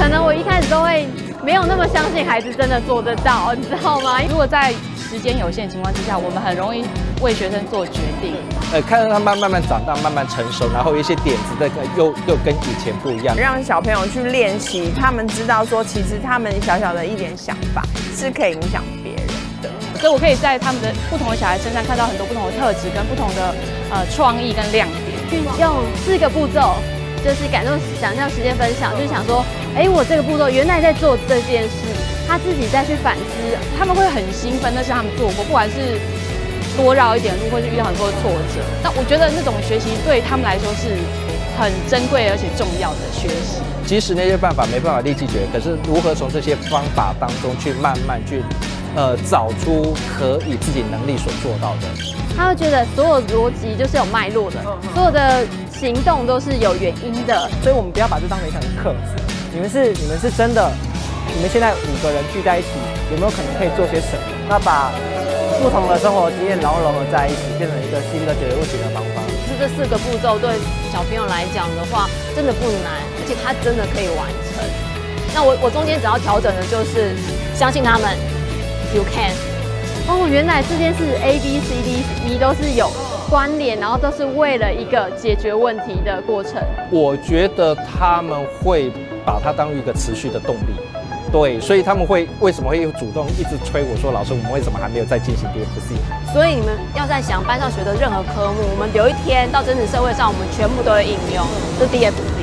可能我一开始都会没有那么相信孩子真的做得到，你知道吗？如果在时间有限的情况之下，我们很容易为学生做决定。呃，看到他慢慢慢长大，慢慢成熟，然后一些点子的又又跟以前不一样。让小朋友去练习，他们知道说，其实他们小小的一点想法是可以影响别人的。所以我可以在他们的不同的小孩身上看到很多不同的特质跟不同的呃创意跟亮点。用四个步骤，就是感动想象时间分享，就是想说，哎，我这个步骤原来在做这件事，他自己再去反思，他们会很兴奋，那是他们做过，不管是。多绕一点路，或是遇到很多的挫折，那我觉得那种学习对他们来说是很珍贵而且重要的学习。即使那些办法没办法立即解决，可是如何从这些方法当中去慢慢去，呃，找出可以自己能力所做到的。他会觉得所有逻辑就是有脉络的，所有的行动都是有原因的。所以我们不要把这当成一堂课。你们是你们是真的，你们现在五个人聚在一起，有没有可能可以做些什么？那把。不同的生活经验，然后融合在一起，变成一个新的解决问题的方法。是这四个步骤对小朋友来讲的话，真的不难，而且他真的可以完成。那我我中间只要调整的就是相信他们，You can。哦，原来这件事 A B C D E 都是有关联，然后都是为了一个解决问题的过程。我觉得他们会把它当一个持续的动力。对，所以他们会为什么会主动一直催我说，老师，我们为什么还没有再进行 DFC？所以你们要在想班上学的任何科目，我们有一天到真实社会上，我们全部都会应用，是 DFC。